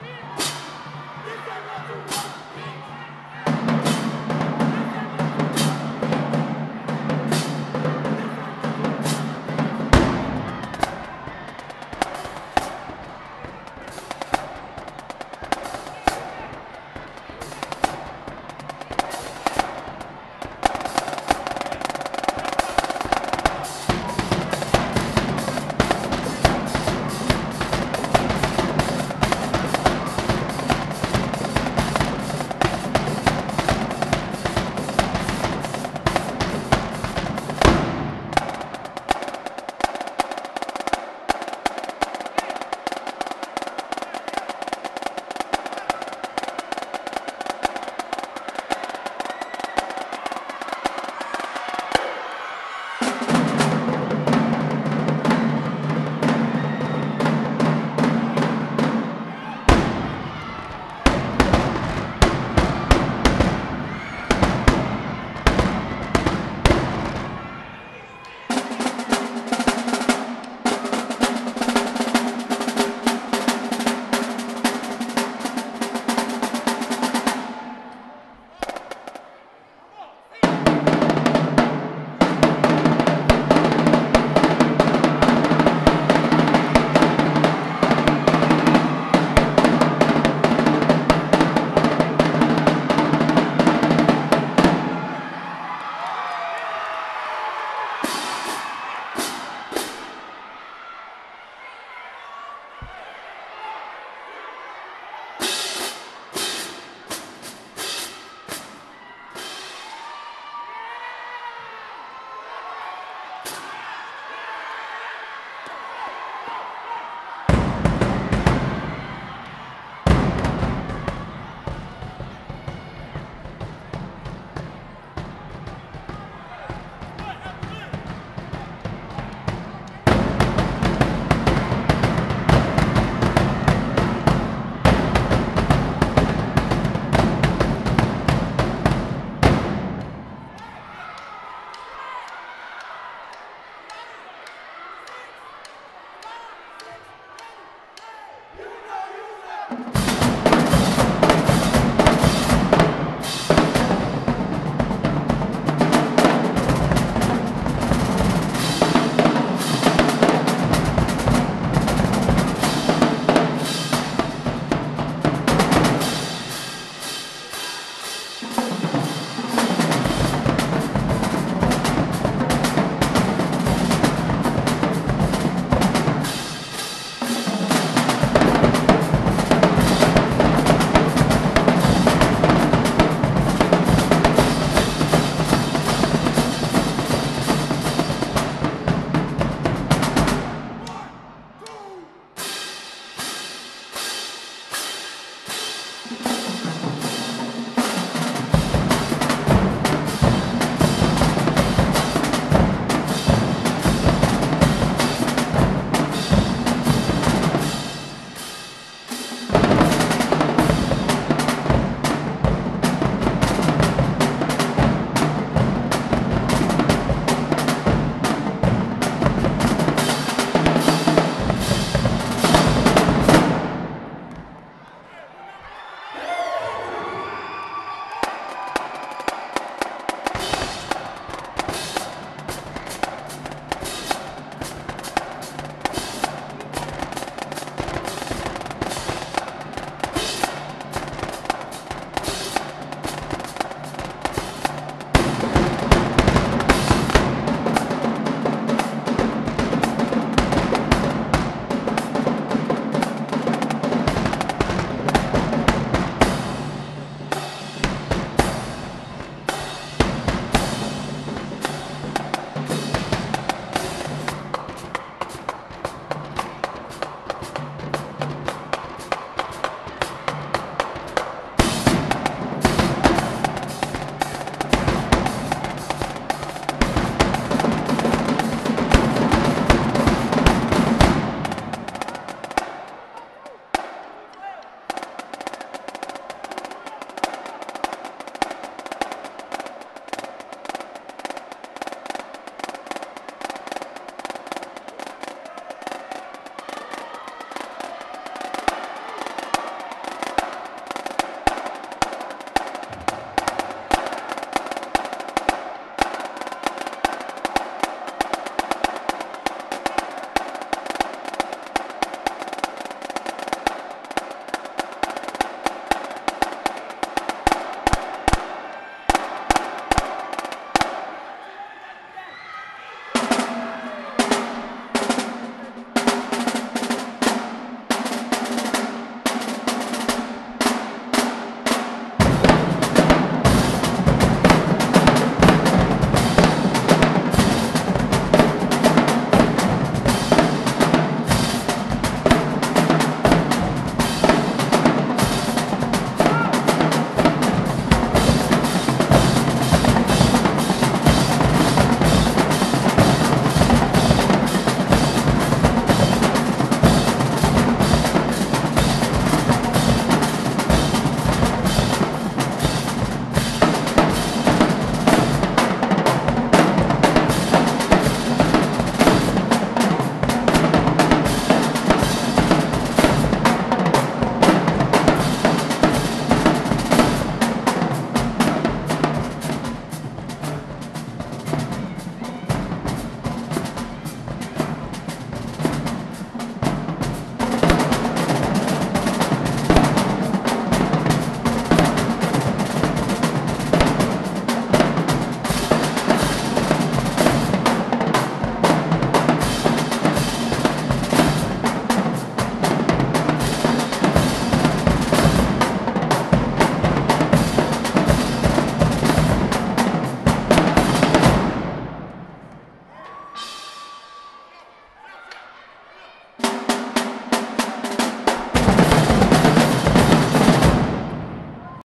Yeah.